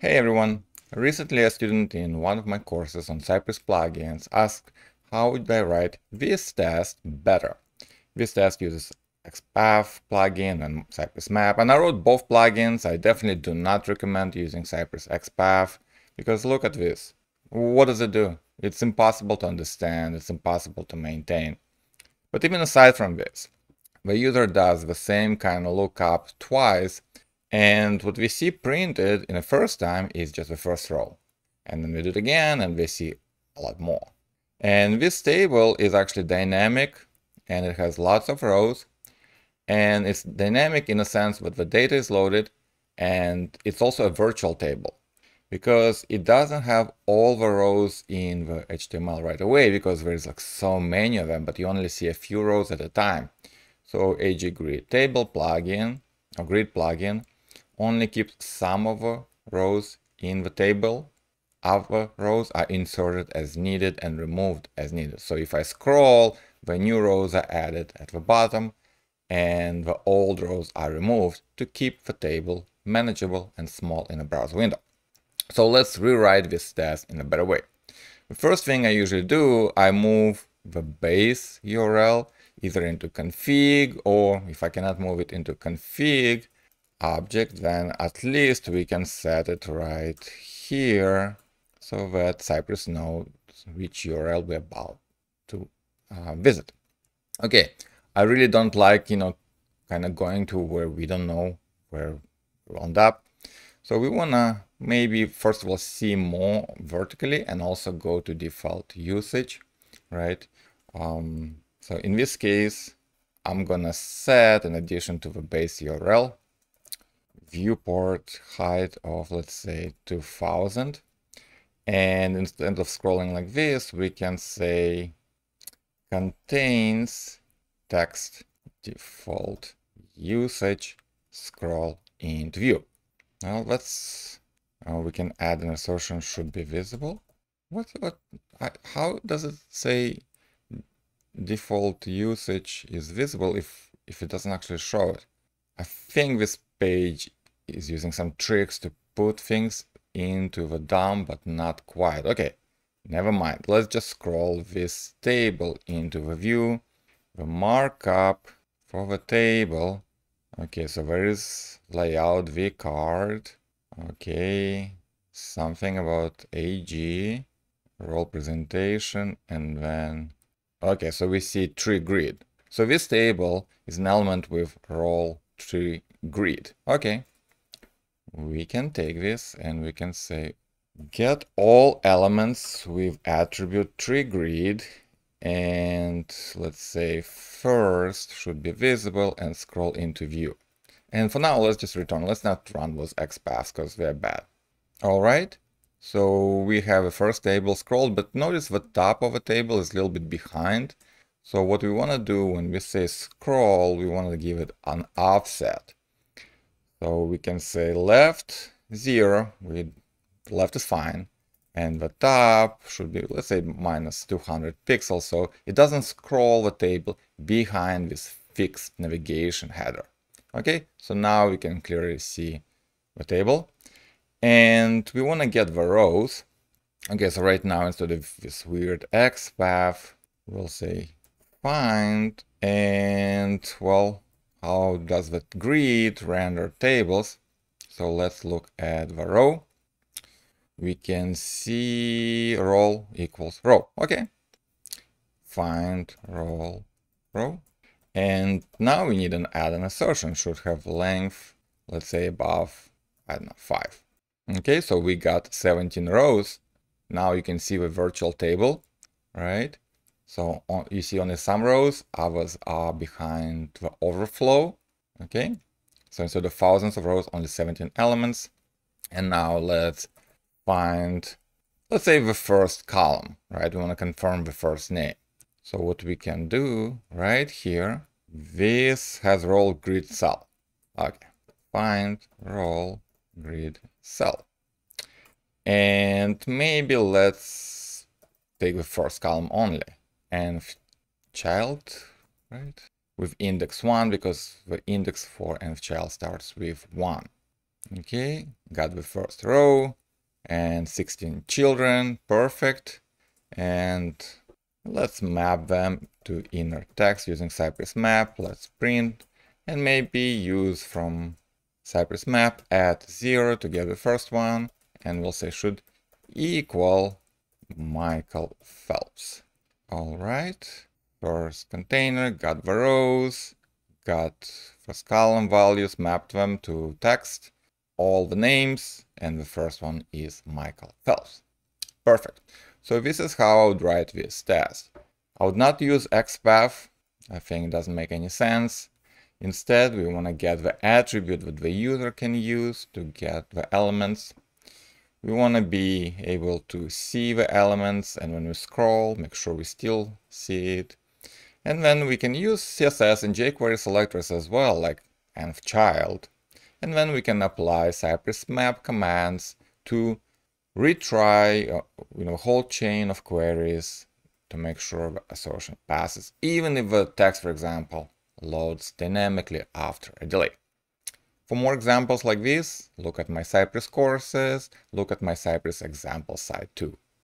Hey everyone! Recently a student in one of my courses on Cypress plugins asked how would I write this test better. This test uses XPath plugin and Cypress Map and I wrote both plugins. I definitely do not recommend using Cypress XPath because look at this. What does it do? It's impossible to understand, it's impossible to maintain. But even aside from this, the user does the same kind of lookup twice and what we see printed in the first time is just the first row. And then we do it again and we see a lot more. And this table is actually dynamic and it has lots of rows. And it's dynamic in a sense that the data is loaded and it's also a virtual table because it doesn't have all the rows in the HTML right away because there's like so many of them, but you only see a few rows at a time. So AG Grid Table plugin or Grid plugin only keeps some of the rows in the table. Other rows are inserted as needed and removed as needed. So if I scroll, the new rows are added at the bottom and the old rows are removed to keep the table manageable and small in a browser window. So let's rewrite this test in a better way. The first thing I usually do, I move the base URL either into config or if I cannot move it into config, object, then at least we can set it right here so that Cypress knows which URL we're about to uh, visit. Okay, I really don't like, you know, kind of going to where we don't know where we wound up. So we want to maybe first of all see more vertically and also go to default usage, right? Um, so in this case, I'm gonna set in addition to the base URL viewport height of, let's say, 2000. And instead of scrolling like this, we can say contains text default usage scroll into view. Now let's, uh, we can add an assertion should be visible. What, what, I, how does it say default usage is visible if, if it doesn't actually show it? I think this page is using some tricks to put things into the DOM, but not quite. Okay, never mind. Let's just scroll this table into the view. The markup for the table. Okay, so there is layout v card. Okay, something about AG, role presentation, and then... Okay, so we see tree grid. So this table is an element with role tree grid. Okay, we can take this and we can say get all elements with attribute tree grid and let's say first should be visible and scroll into view. And for now, let's just return. Let's not run those XPaths because they're bad. All right. So we have a first table scrolled, but notice the top of the table is a little bit behind. So what we want to do when we say scroll, we want to give it an offset. So we can say left 0, we, left is fine, and the top should be, let's say, minus 200 pixels, so it doesn't scroll the table behind this fixed navigation header. Okay, so now we can clearly see the table. And we want to get the rows. Okay, so right now, instead of this weird X path, we'll say find, and, well, how does the grid render tables? So let's look at the row. We can see role equals row. Okay. Find role row. And now we need an add an assertion. Should have length, let's say above, I don't know, 5. Okay, so we got 17 rows. Now you can see the virtual table, right? So on, you see only some rows, others are behind the overflow. Okay, so instead of thousands of rows, only 17 elements. And now let's find, let's say the first column, right? We want to confirm the first name. So what we can do right here, this has role grid cell. Okay, find role grid cell. And maybe let's take the first column only and child, right? With index 1 because the index for nth child starts with 1. Okay, got the first row and 16 children, perfect. And let's map them to inner text using Cypress map. Let's print and maybe use from Cypress map at zero to get the first one. And we'll say should equal Michael Phelps. All right, first container, got the rows, got first column values, mapped them to text, all the names, and the first one is Michael Phelps. Perfect. So this is how I would write this test. I would not use XPath. I think it doesn't make any sense. Instead, we want to get the attribute that the user can use to get the elements. We want to be able to see the elements and when we scroll, make sure we still see it. And then we can use CSS and jQuery selectors as well, like nth child. And then we can apply Cypress map commands to retry uh, you know, a whole chain of queries to make sure the assertion passes, even if the text, for example, loads dynamically after a delay. For more examples like this, look at my Cypress courses, look at my Cypress example site too.